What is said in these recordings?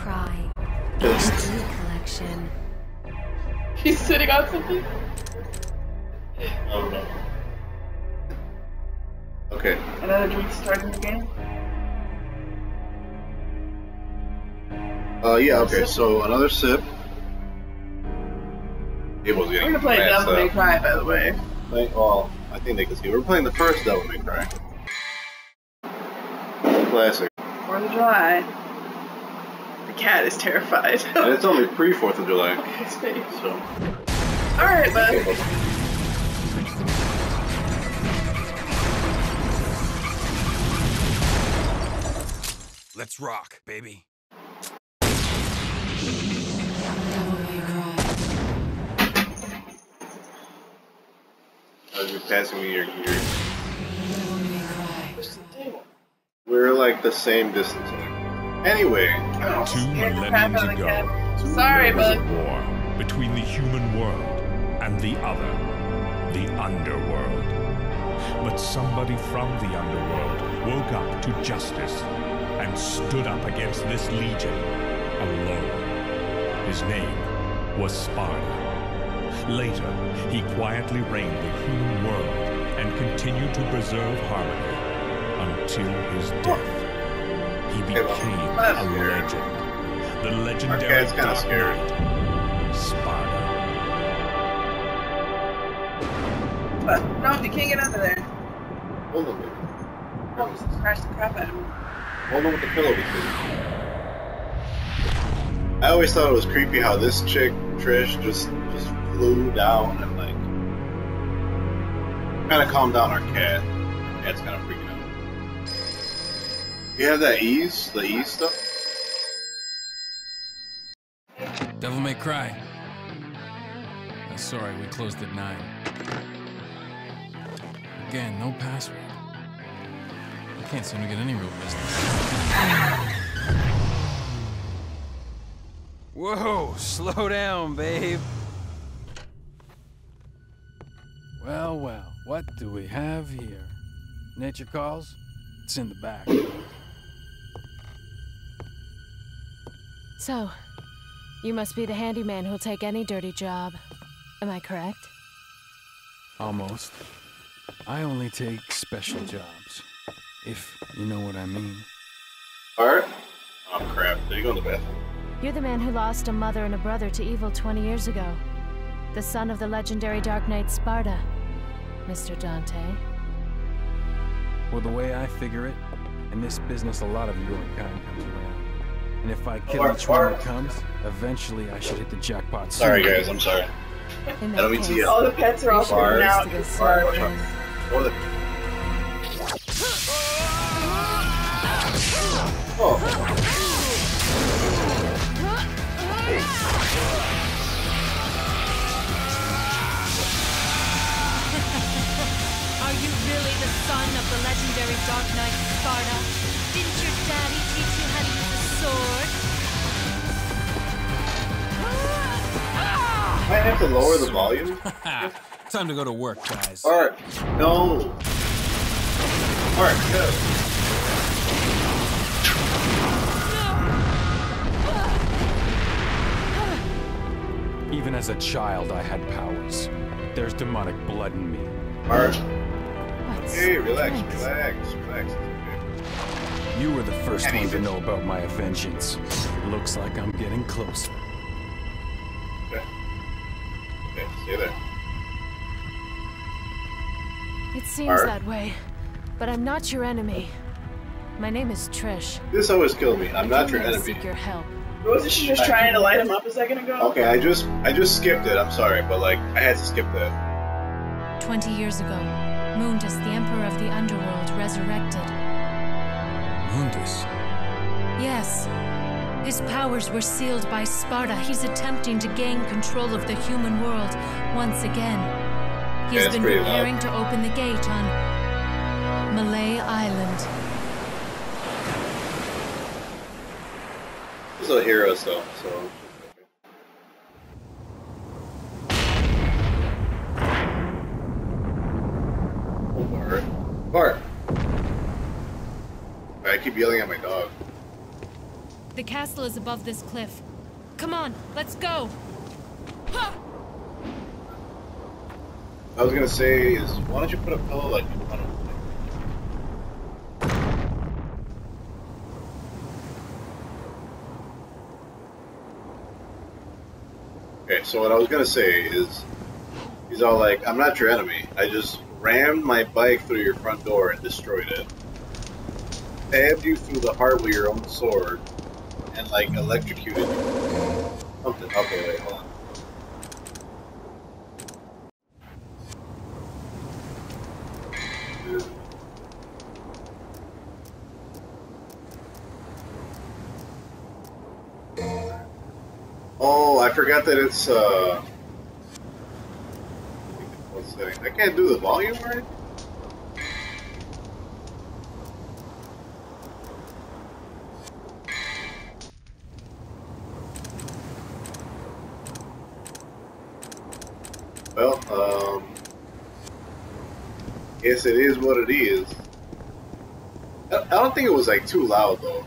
Cry. HD collection. He's sitting on something. Oh no. Okay. Another drink starting the game. Uh, yeah, okay, so another sip. Abel's We're getting gonna play mad Devil May. Cry, by the way. Like, well, I think they can see. We're playing the first Devil May Cry. Classic. Fourth of July. The cat is terrified. And it's only pre 4th of July. His face. So. Alright, bud. Let's rock, baby. As you're passing me your gear. We're like the same distance. Anyway, Two Scared the crap millenniums out of the ago, cat. Sorry, there was a war between the human world and the other, the underworld. But somebody from the underworld woke up to justice and stood up against this legion alone. His name was Sparta. Later, he quietly reigned the human world and continued to preserve harmony until his death. He Okay, well, became a scary. legend. The legendary cat's kinda Dark scary. Knight, Sparta. But, no, you can't get under there. hold on, baby. Oh, scratch the crap out of him. Hold on with the pillow because I always thought it was creepy how this chick Trish just just flew down and like kind of calmed down our cat. Cat's kind of freaking out. You have that ease, the ease stuff. Devil May Cry. Uh, sorry, we closed at 9. Again, no password. I can't seem to get any real business. Whoa, slow down, babe. Well, well, what do we have here? Nature calls? It's in the back. So, you must be the handyman who'll take any dirty job. Am I correct? Almost. I only take special jobs. If you know what I mean. Alright. Oh crap! Did you go in the bathroom? You're the man who lost a mother and a brother to evil 20 years ago. The son of the legendary Dark Knight Sparta, Mr. Dante. Well, the way I figure it, in this business, a lot of your kind comes around. And if I kill each one that comes, eventually I should hit the jackpot. Sorry sooner. guys, I'm sorry. In I don't mean to case, yell. All the pets are all you should out. to this Alright, sort of watch out. thing. Or the Oh, Are you really the son of the legendary Dark Knight Sparta? Use a sword? might have to lower the volume. Time to go to work, guys. Alright, no. Alright, go. Even as a child, I had powers. There's demonic blood in me. Alright. What's Hey, relax, relax, relax. It's okay. You were the first And one to know about my vengeance. Looks like I'm getting closer. Okay. Okay, stay there. It seems Alright. that way, but I'm not your enemy. My name is Trish. This always kills me. I'm not I your came here to enemy. Seek your help. Wasn't she just trying to light him up a second ago? Okay, I just I just skipped it. I'm sorry, but like I had to skip that. Twenty years ago, Mundus, the Emperor of the Underworld, resurrected. Mundus. Yes. His powers were sealed by Sparta. He's attempting to gain control of the human world once again. He Yeah, has been pretty loud. preparing to open the gate on Mallet Island. He's a hero, so so. Oh, Bart. I keep yelling at my dog. The castle is above this cliff. Come on, let's go! Ha! I was gonna say is why don't you put a pillow like in front of Okay, so what I was gonna say is he's all like, I'm not your enemy. I just rammed my bike through your front door and destroyed it. Stabbed you through the heart with your own sword and like electrocuted you. Something. Okay, wait, hold on. Oh, I forgot that it's uh. I can't do the volume right. Well, um, guess it is what it is. I don't think it was like too loud though.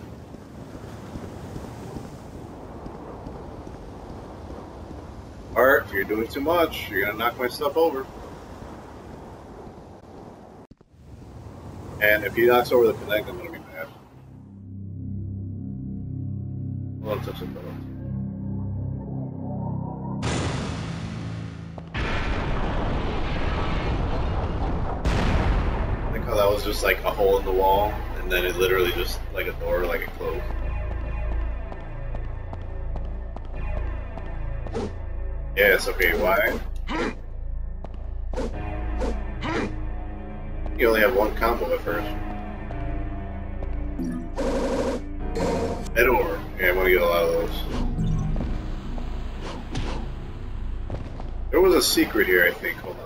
Art, you're doing too much. You're gonna knock my stuff over. And if he knocks over the Kinect, I'm gonna be mad. On, touch though. Just like a hole in the wall, and then it literally just like a door, like it closed. Yes, okay, why? You only have one combo at first. Head over. Yeah, I'm gonna get a lot of those. There was a secret here, I think. Hold on.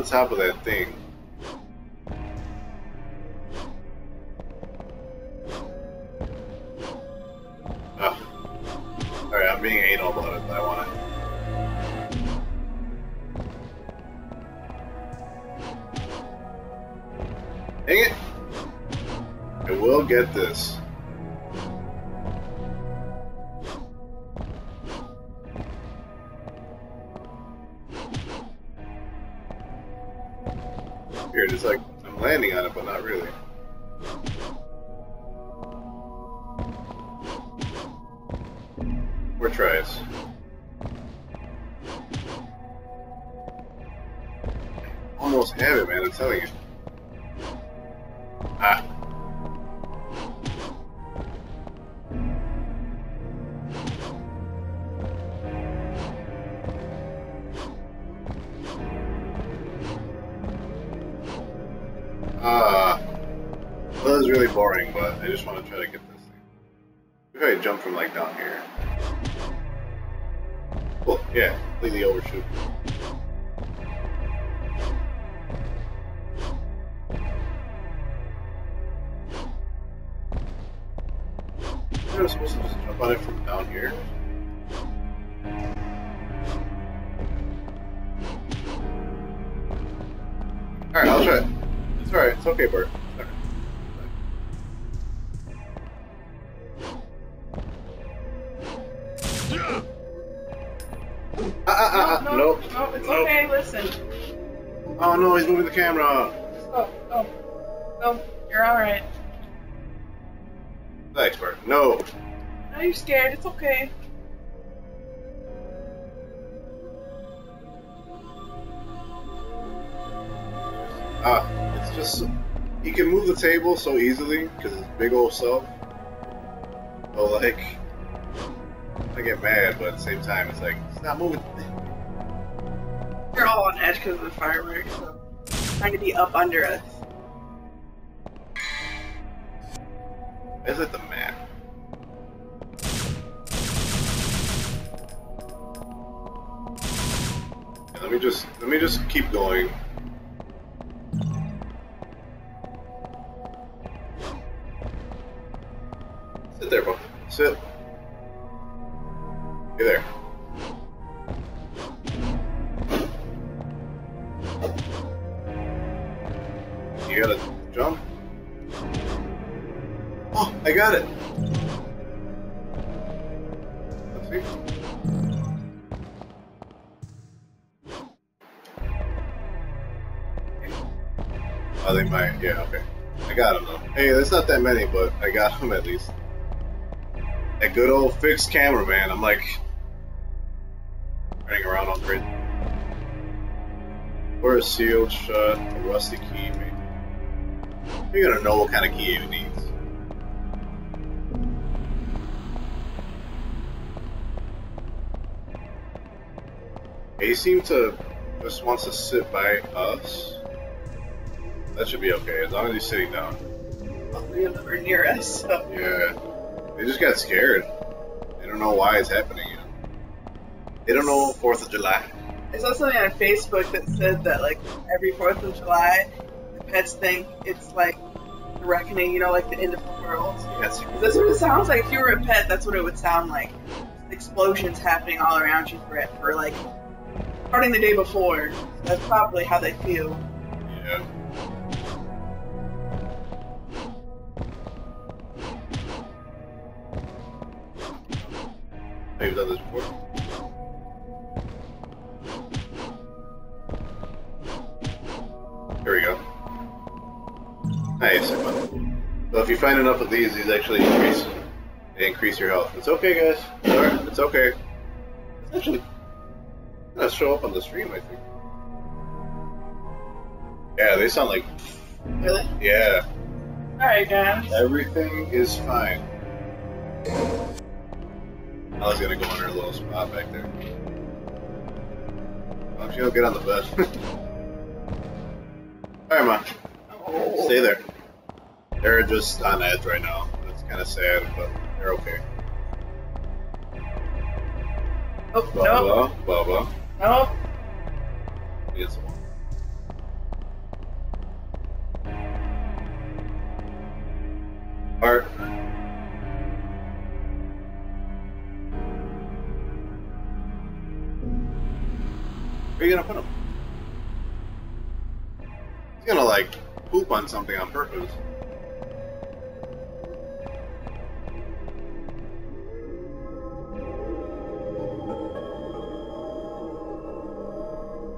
On top of that thing. Alright, I'll try it. It's alright, it's okay, Bert. It's alright. Ah, ah, ah, ah, no, nope. no, it's Nope. okay. Listen. Oh no, he's moving the camera. Oh, oh, oh, you're all right. Thanks, Bert. No. Are you're scared? It's okay. Just he can move the table so easily because it's big old self. So like, I get mad, but at the same time, it's like it's not moving. We're all on edge because of the fireworks. So trying to be up under us. Is it the map? Let me just let me just keep going. That many, but I got him at least. That good old fixed camera, man. I'm like running around on grid. Or a sealed shut, a rusty key, maybe. You're gonna know what kind of key it needs. He seems to just wants to sit by us. That should be okay, as long as he's sitting down. Them near us, so. Yeah. They just got scared. They don't know why it's happening yet. They don't know 4th of July. I saw something on Facebook that said that, like, every 4th of July, the pets think it's like the reckoning, you know, like the end of the world. That's That's what it sounds like. If you were a pet, that's what it would sound like. Explosions happening all around you for, for like, starting the day before. That's probably how they feel. yeah. Maybe done this before. Here we go. Nice. So if you find enough of these, these actually increase they increase your health. It's okay, guys. It's alright. It's okay. It's actually gonna show up on the stream, I think. Yeah, they sound like Really? yeah. Alright, guys. Everything is fine. I was gonna go in her little spot back there. Why don't you go get on the bus? Alright, Ma. Oh. Stay there. They're just on edge right now. That's kind of sad, but they're okay. Oh, no. Bubba. No. Art. Where are you gonna put him? He's gonna like poop on something on purpose.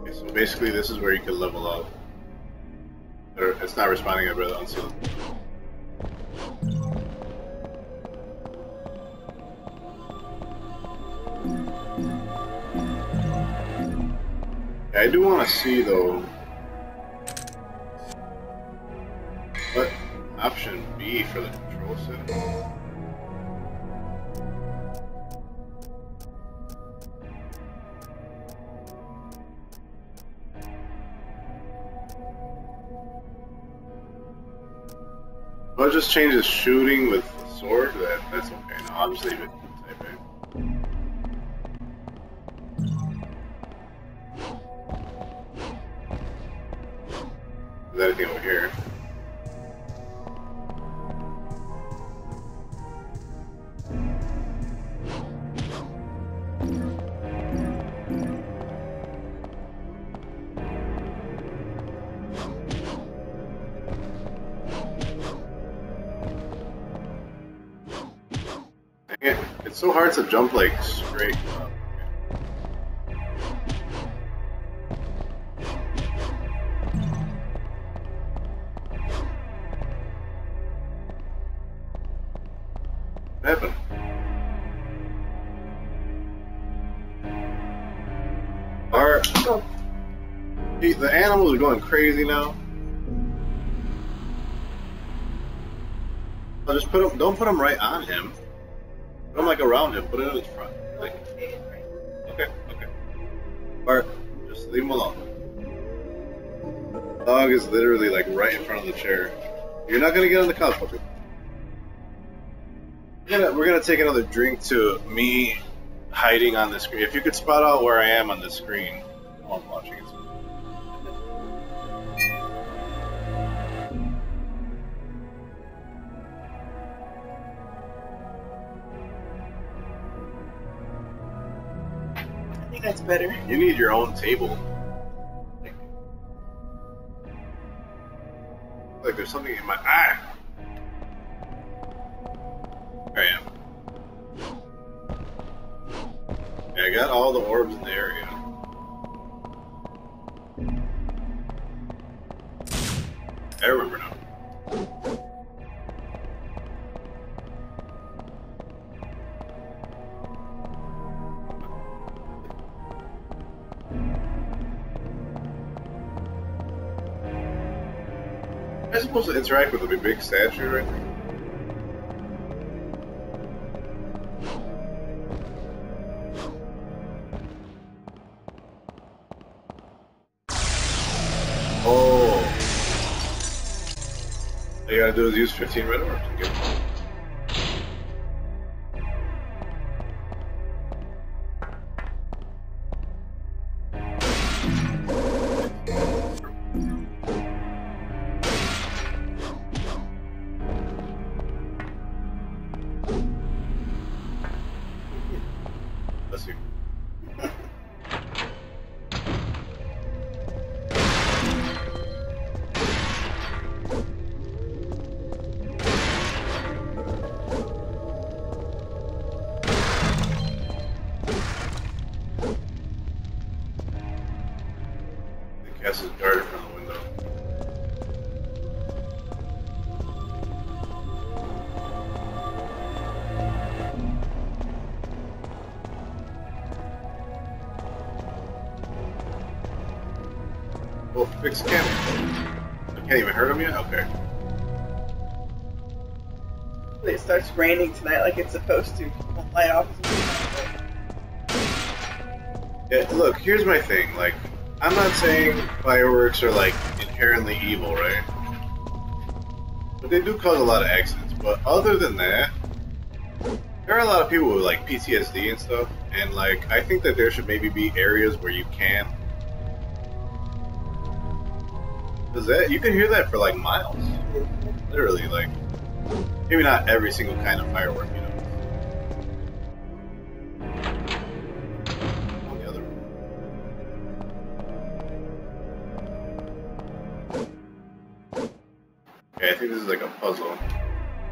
Okay, so basically this is where you can level up. It's not responding, I'd rather unseal. I do want to see though. What option B for the control center? I'll just change his shooting with the sword. That that's okay. No, I'll just leave it jump like straight. Hey, the animals are going crazy now. I'll just put them. Don't put them right on him. Them like around him. Put it in his front. Like, okay, okay. Bart, just leave him alone. Dog is literally like right in front of the chair. You're not gonna get on the couch, puppy. We're gonna, we're gonna take another drink to me hiding on the screen. If you could spot out where I am on the screen while I'm watching it. That's better. You need your own table. Like, there's something in my eye. There I am. Yeah, I got all the orbs in the area. I interact with a big statue right there? Oh. All you gotta do is use 15 red orbs like it's supposed to. Yeah, look, here's my thing. Like, I'm not saying fireworks are like inherently evil, right? But they do cause a lot of accidents. But other than that, there are a lot of people with like PTSD and stuff, and like I think that there should maybe be areas where you can. Cause that you can hear that for like miles, literally. Like, maybe not every single kind of firework, you. This is like a puzzle.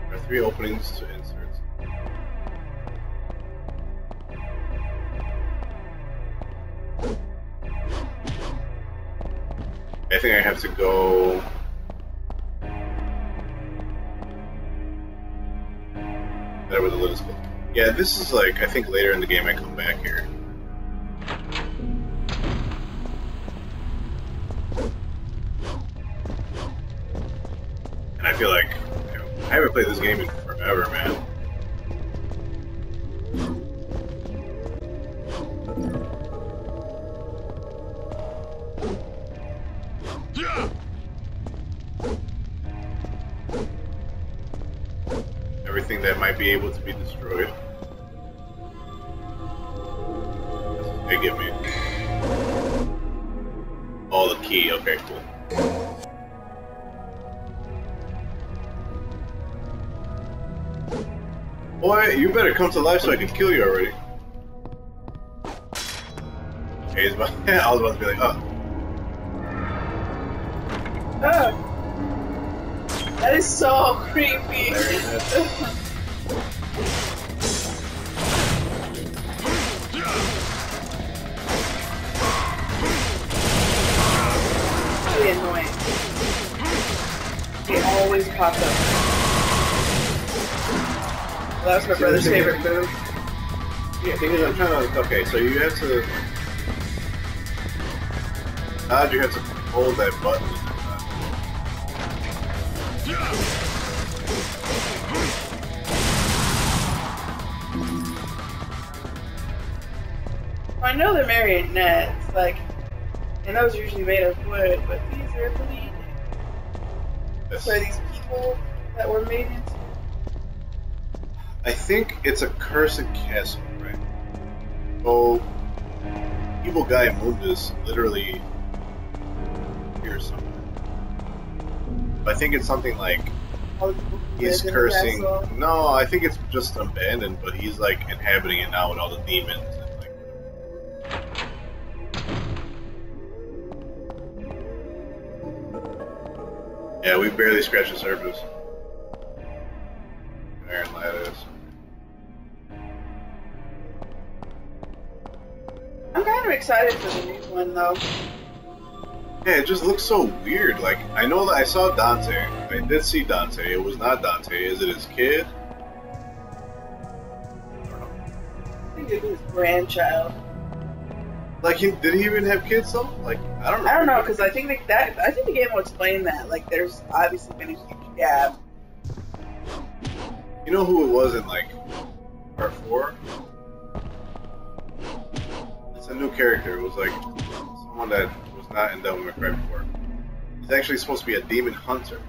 There are three openings to inserts. I think I have to go. That was a little. Yeah, this is like I think later in the game I come back here. Feel like you know, I haven't played this game in forever, man. Everything that might be able to be destroyed. You better come to life so I can kill you already. Okay, he's about, I was about to be like, oh. Ah. That is so creepy. Really annoying. They always pop up. That was my brother's favorite move. Yeah, because I'm trying to. Okay, so you have to. Dodge, you have to hold that button. I know they're marionettes, like, and those are usually made of wood, but these are bleeding. Yes. So these people that were made into? I think it's a cursed castle, right? So, evil guy moved literally here somewhere. I think it's something like he's cursing. No, I think it's just abandoned, but he's like inhabiting it now with all the demons. Yeah, we barely scratched the surface. Excited for the new one though. Yeah, it just looks so weird. Like, I know that I saw Dante. I did see Dante. It was not Dante. Is it his kid? I think it was grandchild. Like, he, did he even have kids though? Like, I don't know. I don't know because I think that, that I think the game will explain that. Like, there's obviously been a huge gap. You know who it was in like part four? A new character. It was like someone that was not in Devil May Cry before. He's actually supposed to be a demon hunter.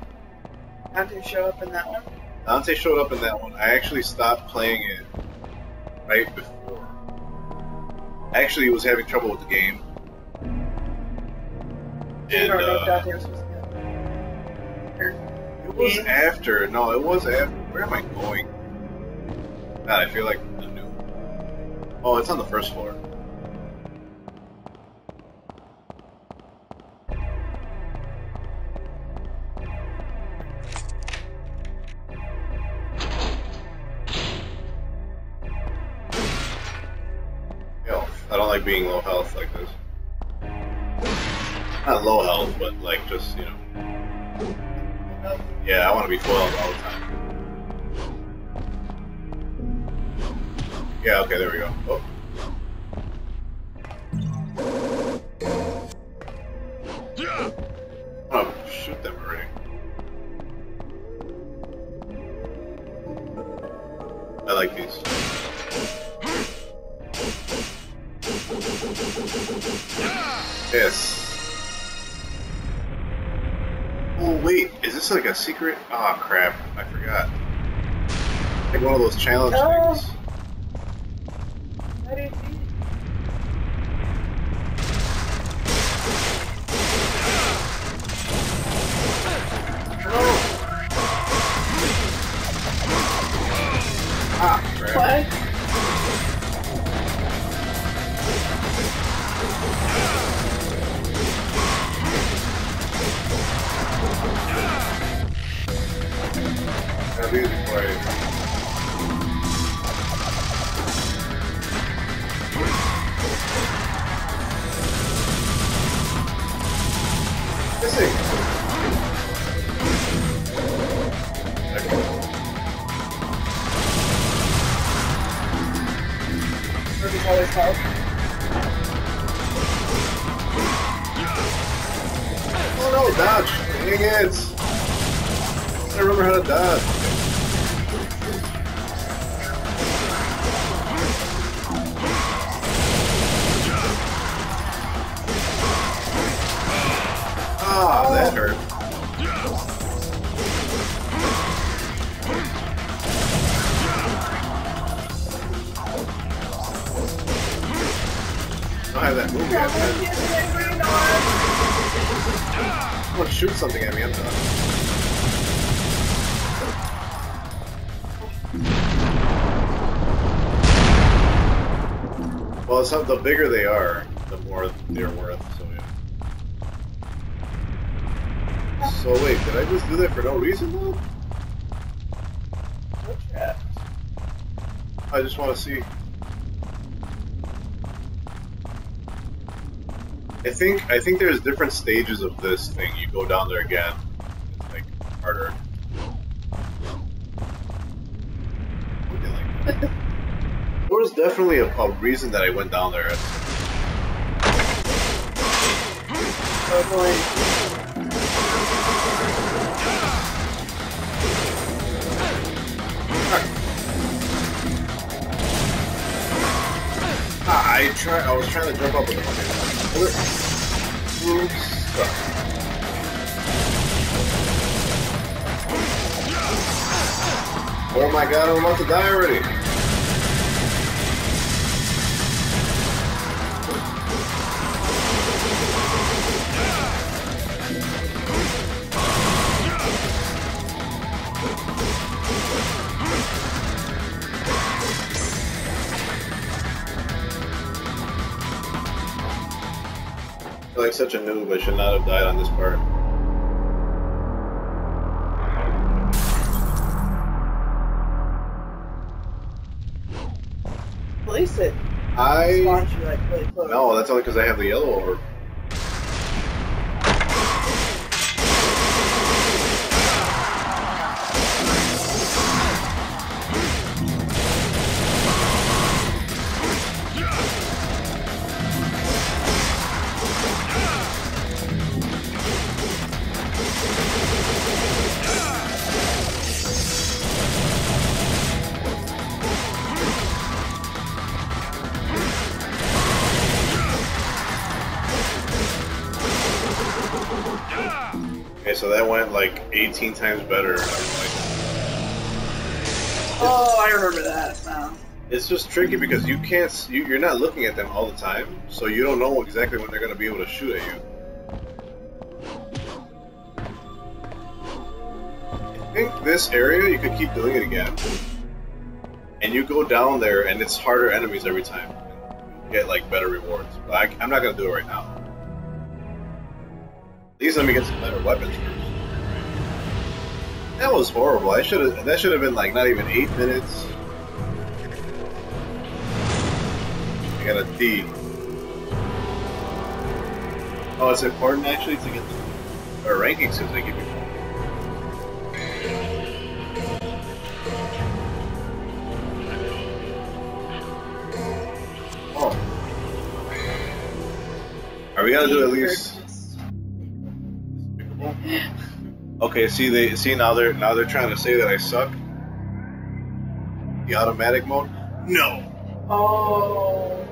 To show up in that one? Dante showed up in that one. I actually stopped playing it right before. I actually was having trouble with the game. And don't know if uh, Dante was supposed to be- or- it was after. No, it was after. Where am I going? God, I feel like the new. Oh, it's on the first floor. Like being low health like this. Not low health, but like just, you know. Yeah, I want to be foiled all the time. Yeah, okay, there we go. Oh, this like a secret? Oh crap, I forgot. Like one of those challenge Oh. things. Ruby's always help. Oh no, dodge! Dang it! I remember how to dodge. Ah, that hurt. Have that move yet. Someone shoot something at me, I'm done. Well, it's not, the bigger they are, the more they're worth, so yeah. So wait, did I just do that for no reason though? I just want to see. I think I think there's different stages of this thing. You go down there again. It's like harder. There was definitely a, a reason that I went down there. Oh boy. Ah, I try. I was trying to jump up with Oh my god, I'm about to die already. like such a noob. I should not have died on this part. Place it. I. Like really no, that's only because I have the yellow over. 15 times better. Like, oh, I remember that. It's just tricky because you can't, you, you're not looking at them all the time, so you don't know exactly when they're going to be able to shoot at you. I think this area, you could keep doing it again. And you go down there, and it's harder enemies every time. Get, like, better rewards. But I, am not going to do it right now. These let me get some better weapons first. That was horrible. I should have. That should have been like not even eight minutes. I got a D. Oh, it's important actually to get the rankings because they give you. Oh. Are we gonna do at least? Okay, see they see now they're now they're trying to say that I suck. The automatic mode? No. Oh.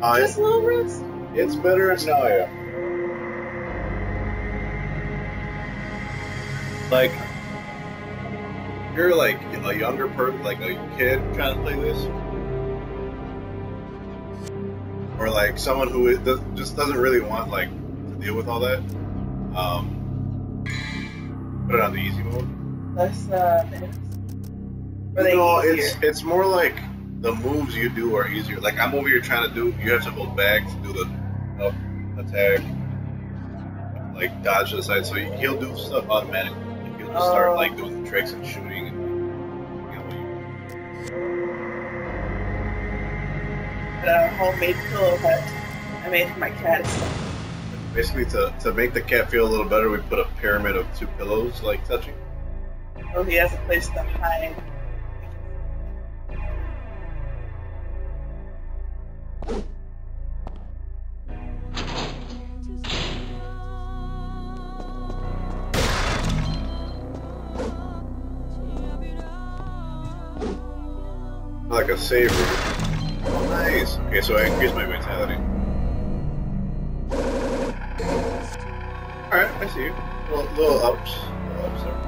Uh, Just little roots? it's better now, yeah. Like, you're like a younger person, like a kid trying to play this, or like someone who just doesn't really want like to deal with all that. Um, put it on the easy mode. Less uh, minutes? No, it's it's more like the moves you do are easier. Like I'm over here trying to do, you have to hold back to do the up attack, like dodge to the side. So he'll do stuff automatically. Like he'll just start Oh. like doing the tricks and shooting. And, you know, a homemade pillow hut I made for my cat. Basically, to to make the cat feel a little better, we put a pyramid of two pillows like touching. So he has a place to hide. Like a save. Oh, nice. Okay, so I increased my vitality. Alright, I see you. Little, little ups. Little ups there.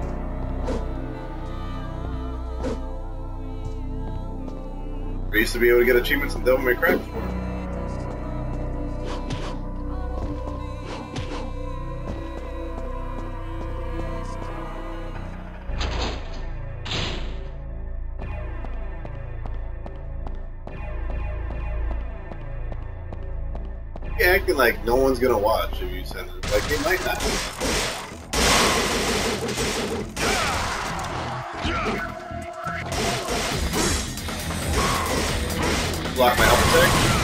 I used to be able to get achievements in Devil May Cry before. You're acting like no one's gonna watch if you send it. Like they might not. Block my health attack.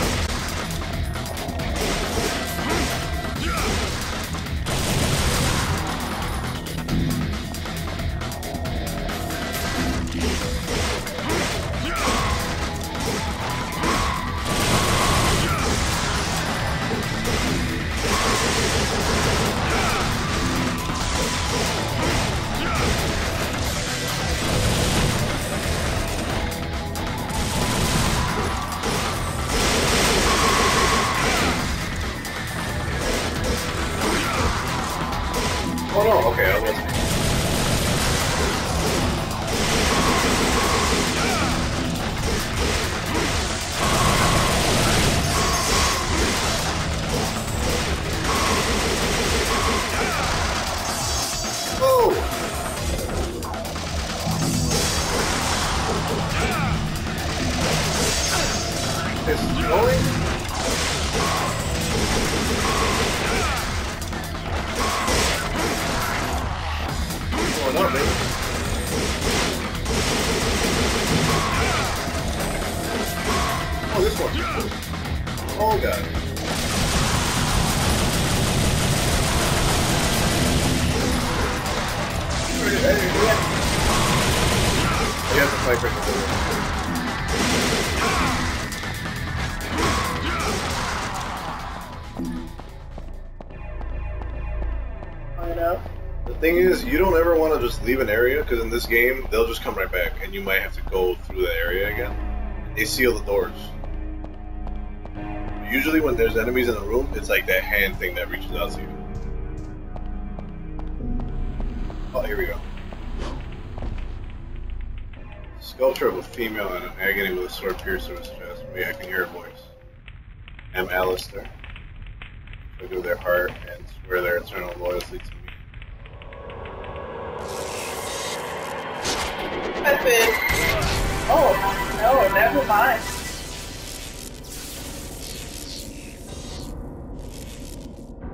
On, baby? Oh, this one. Oh god. Have to fight right before. Thing is, you don't ever want to just leave an area because in this game they'll just come right back, and you might have to go through the area again. They seal the doors. Usually, when there's enemies in the room, it's like that hand thing that reaches out to you. Oh, here we go. Sculpture of a female in an agony with a sword pierced through his chest. Oh, Wait, I can hear her voice. I'm Alastor. Trigger their heart and swear their eternal loyalty to me. Oh, Weapon. Oh, no, never mind.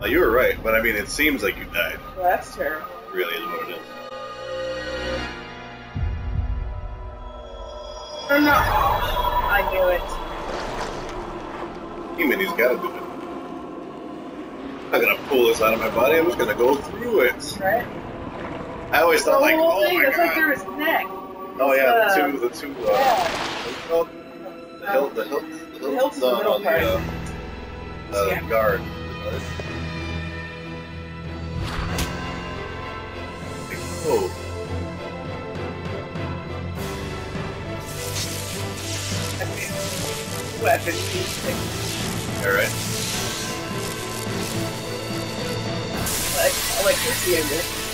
Oh, you were right, but I mean, it seems like you died. Well, that's terrible. Really, is what it is. Oh, no. I knew it. He-Man, he's gotta do it. I'm not gonna pull this out of my body, I'm just gonna go through it. Right? I always The thought, like, whole oh thing, my it's like through his neck. Oh, yeah, It's, the uh, two, the two, uh, Yeah. it called? The hilt, the hilt, the The the on middle the, uh, uh, Yeah. guard. Oh, Weapon. alright. Like, I like to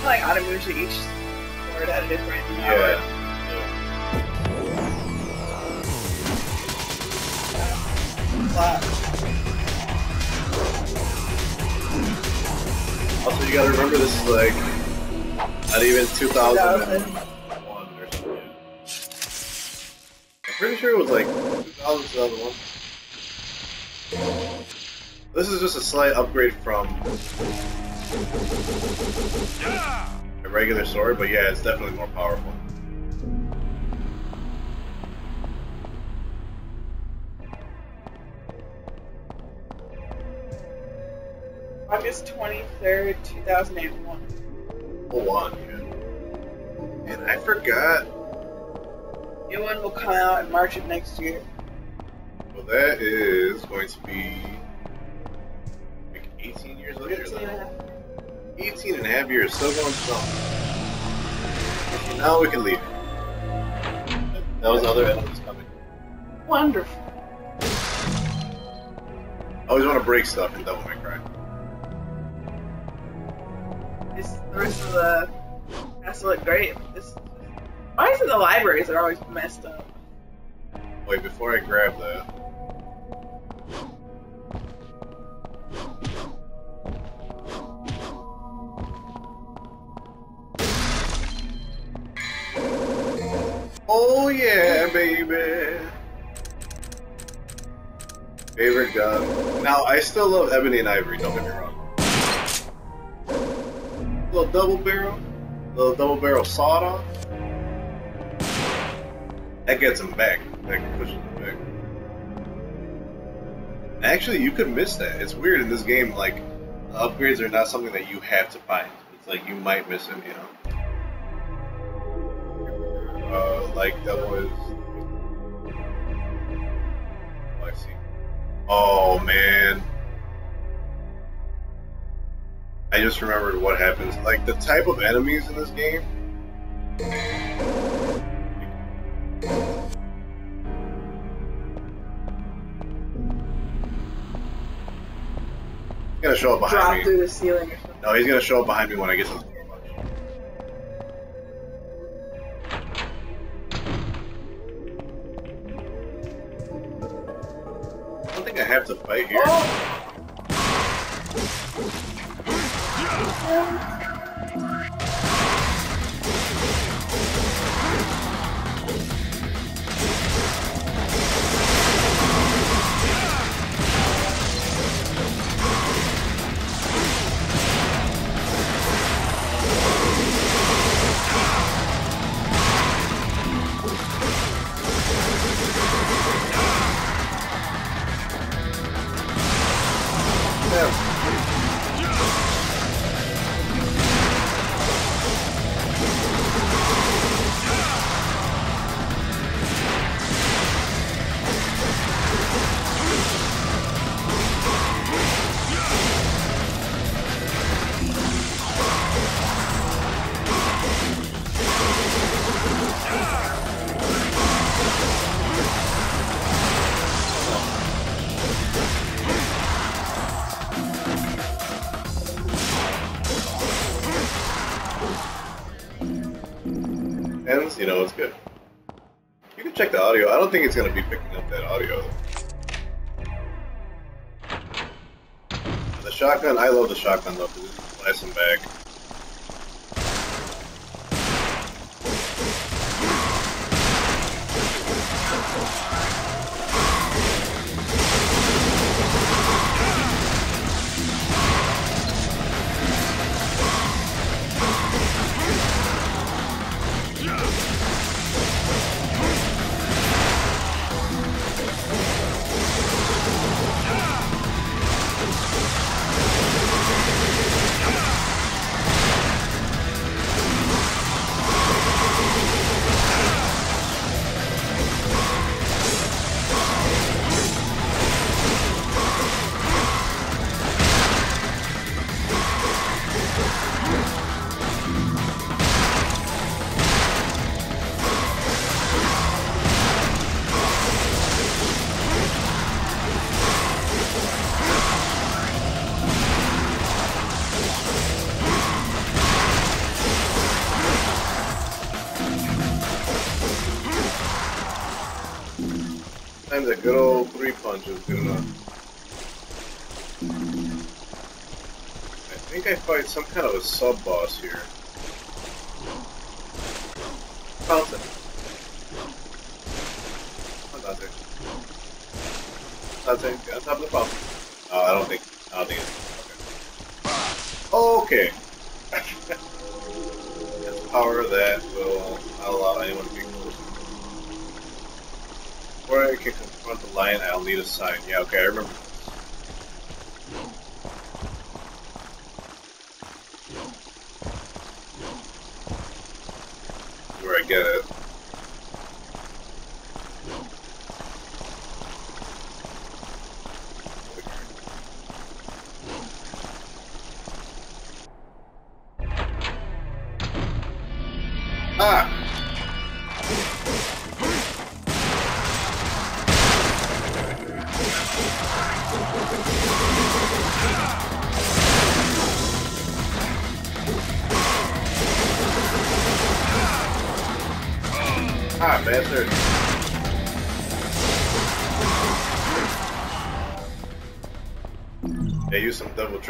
I like Adamushi each sword had a different power. Yeah. Wow. Also, you gotta remember this is like not even 2001 2000. or something. I'm pretty sure it was like 2000, 2001. This is just a slight upgrade from a regular sword, but yeah, it's definitely more powerful. August 23rd, 2001. Hold on, yeah. And I forgot. New one will come out in March of next year. Well, that is going to be like 18 years later. 15 18 and a half years, still going strong. Now we can leave. That was other enemies coming. Wonderful. I always want to break stuff in Devil May Cry. This, the rest of the has to look great. This, why is it the libraries are always messed up? Wait, before I grab that. Now I still love Ebony and Ivory. Don't get me wrong. Little double barrel, little double barrel sawed off. That gets him back. That pushes him back. Actually, you could miss that. It's weird in this game. Like upgrades are not something that you have to find. It's like you might miss them. You know. Uh, like that was. Oh man. I just remembered what happens. Like the type of enemies in this game. He's gonna show up Drop behind me. through the ceiling or something. No, he's gonna show up behind me when I get to here. Oh! Valeu! Don't think it's gonna be picking up that audio. The shotgun, I love the shotgun though, because it's and back. Sometimes a good old three punch is good enough. I think I fight some kind of a sub boss here. Fountain. Oh, Dante. Dante, on top of the fountain. Oh, I don't think. I don't think it's. Okay. Okay. That's power that will not allow anyone to be. Before I can confront the lion, I'll need a sign. Yeah, okay, I remember. Where I get it.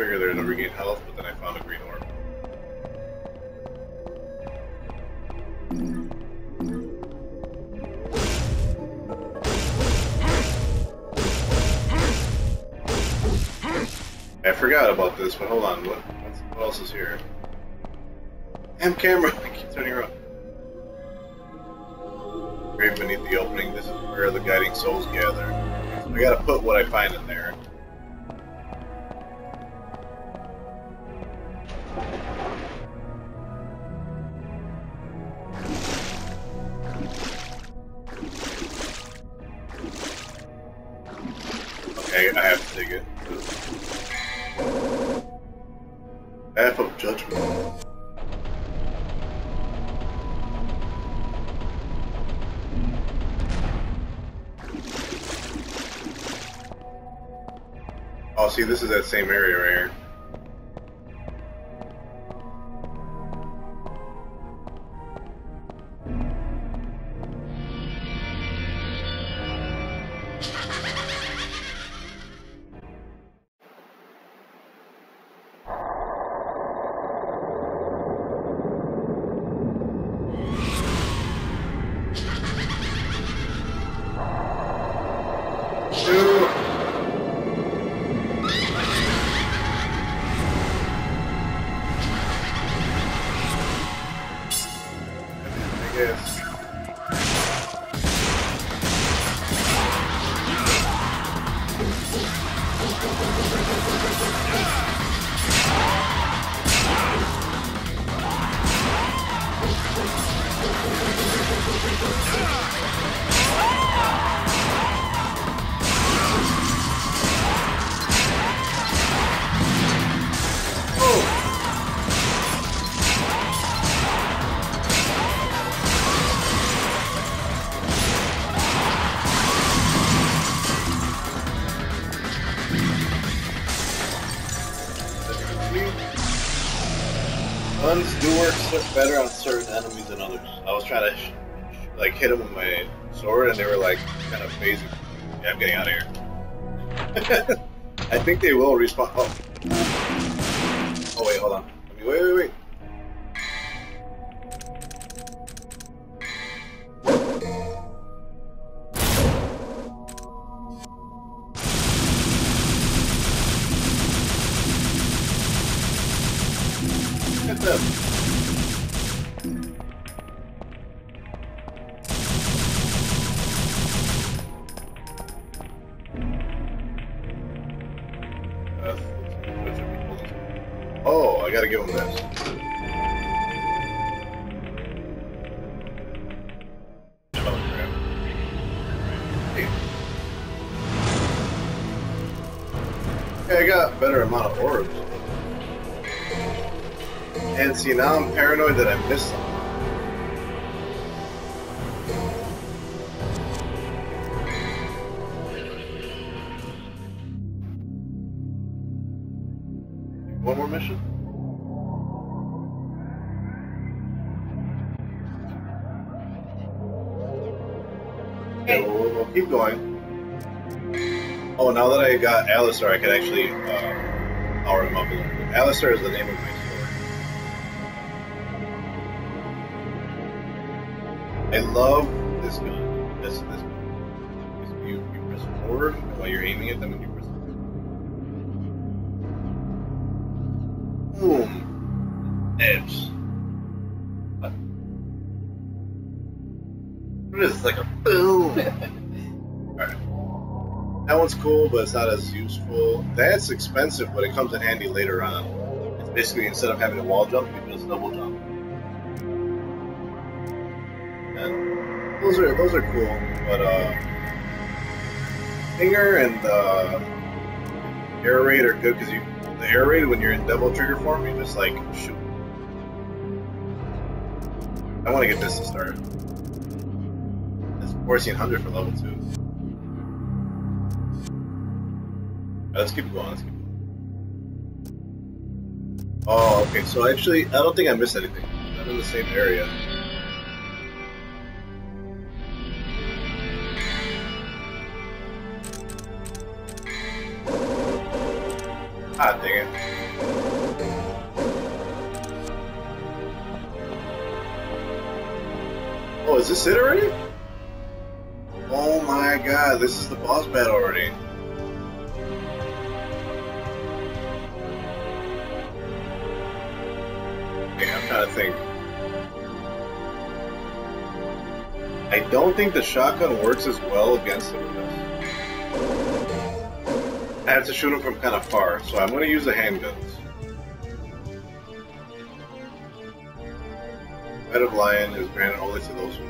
Trigger there to regain health, but then I found a green orb. I forgot about this, but hold on. What, what else is here? Damn camera! I keep turning around. Grave beneath the opening. This is where the guiding souls gather. I gotta put what I find in there. That same area right better on certain enemies than others. I was trying to like hit them with my sword, and they were like kind of phasing. Yeah, I'm getting out of here. I think they will respawn. Oh Alastor, I can actually uh, power him up a little bit. Alastor is the name of my sword. I love this gun. This this. You, you press forward, while you're aiming it, then when you press Boom. Edge. What is this, like a boom? One's cool, but it's not as useful. That's expensive, but it comes in handy later on. It's basically instead of having a wall jump, you can just double jump. And those are those are cool, but uh, Stinger and uh, air raid are good because you the air raid when you're in devil trigger form, you just like shoot. I want to get this to start. It's 1400 for level two. Let's keep going. Let's keep going. Oh, okay. So actually, I don't think I missed anything. I'm in the same area. Ah, dang it. Oh, is this it already? Oh my god, this is the boss battle already. Think. I don't think the shotgun works as well against him. I have to shoot him from kind of far, so I'm going to use the handguns. Head of Lion is granted only to those who.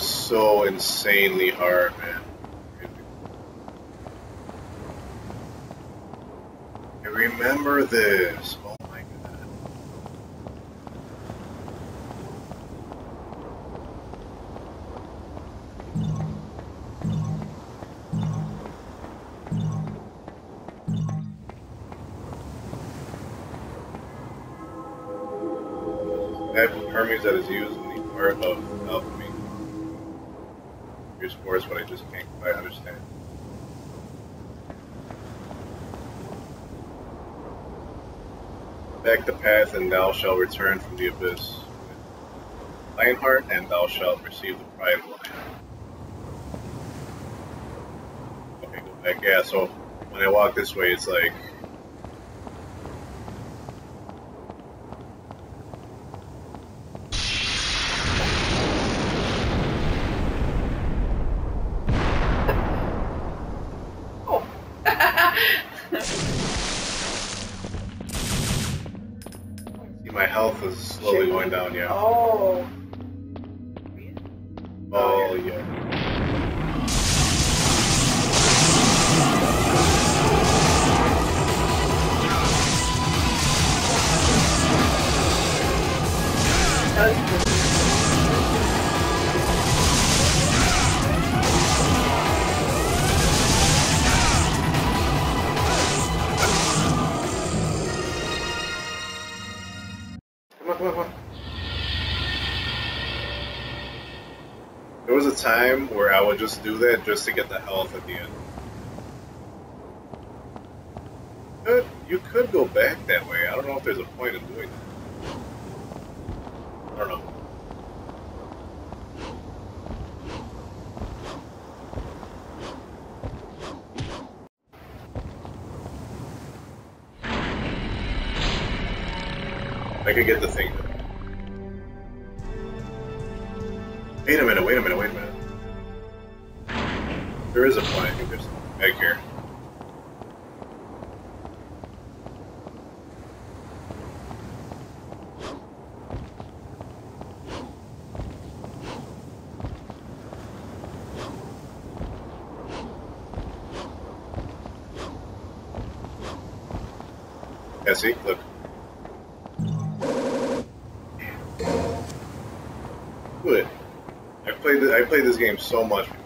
Just so insanely hard, man. I remember this. Thou shalt return from the abyss. Lionheart, and thou shalt receive the pride of lion. Okay, go back. Yeah, so when I walk this way, it's like. I would just do that just to get the health at the end. Good. You could go back that way. I don't know if there's a point in doing that. I don't know. I could get the so much.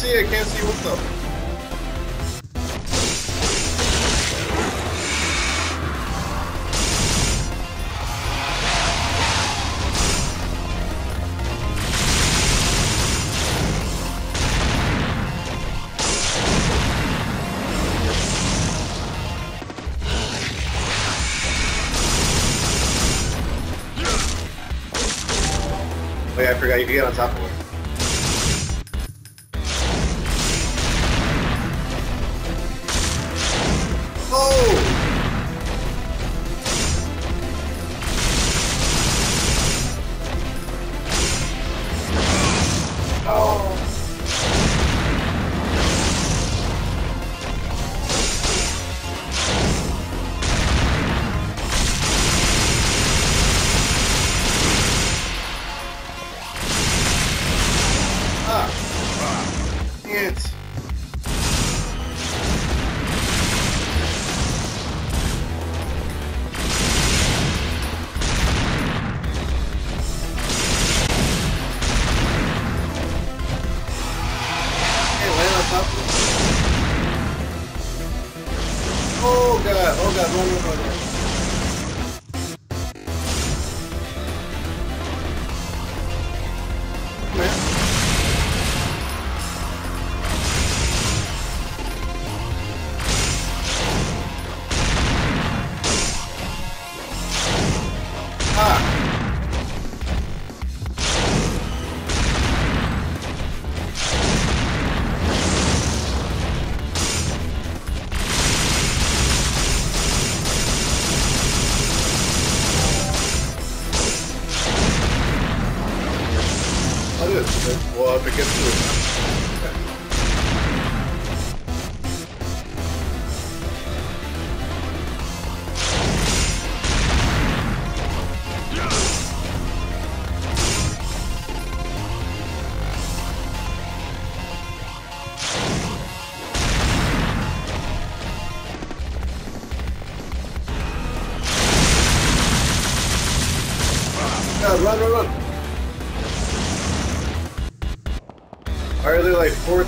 see. I can't see what's up. Oh, I forgot you can get on top of.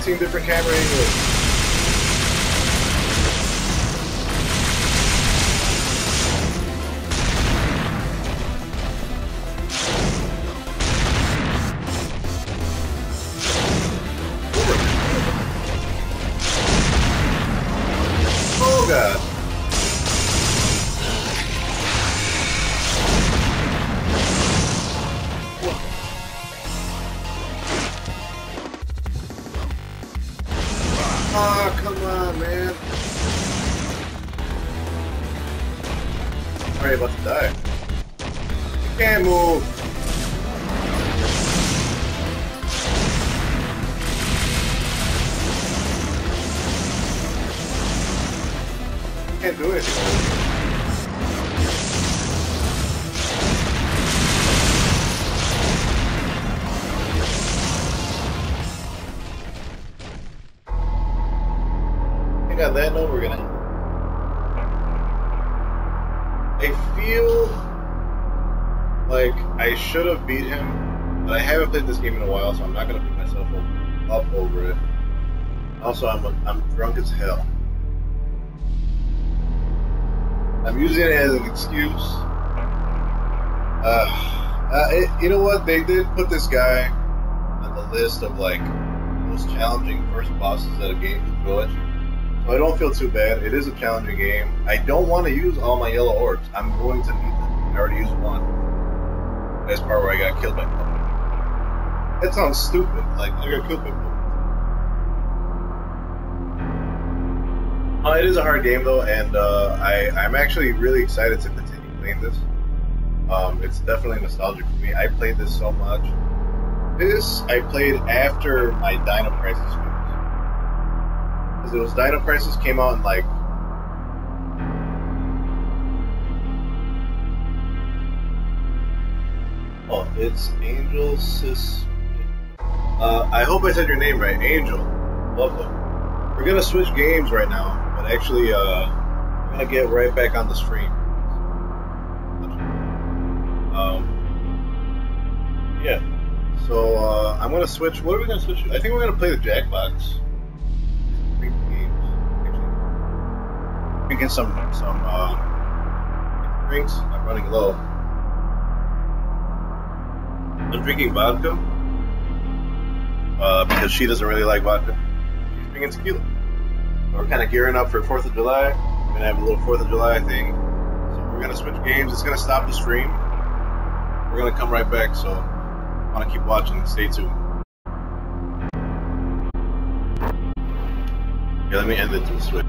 17 different camera angles. Also, I'm I'm drunk as hell. I'm using it as an excuse. Uh, uh, it, you know what? They did put this guy on the list of like most challenging first bosses that a game can throw at you. So I don't feel too bad. It is a challenging game. I don't want to use all my yellow orbs. I'm going to need them. I already used one. That's part where I got killed by That sounds stupid. Like I got killed by Uh, it is a hard game though, and uh, I, I'm actually really excited to continue playing this. Um, it's definitely nostalgic for me. I played this so much. This I played after my Dino Crisis games. Because it was Dino Crisis came out in like Oh, it's Angel Sis. Uh, I hope I said your name right, Angel. Lovely. We're gonna switch games right now, but actually, uh, I'm gonna get right back on the stream. Um, yeah. So uh, I'm gonna switch. What are we gonna switch? I think we're gonna play the Jackbox. Drinking some some uh, drinks. I'm running low. I'm drinking vodka uh, because she doesn't really like vodka. She's drinking tequila. We're kind of gearing up for Fourth of July. We're gonna have a little Fourth of July thing. So we're gonna switch games. It's gonna stop the stream. We're gonna come right back. So want to keep watching, stay tuned. Yeah, let me end it to switch.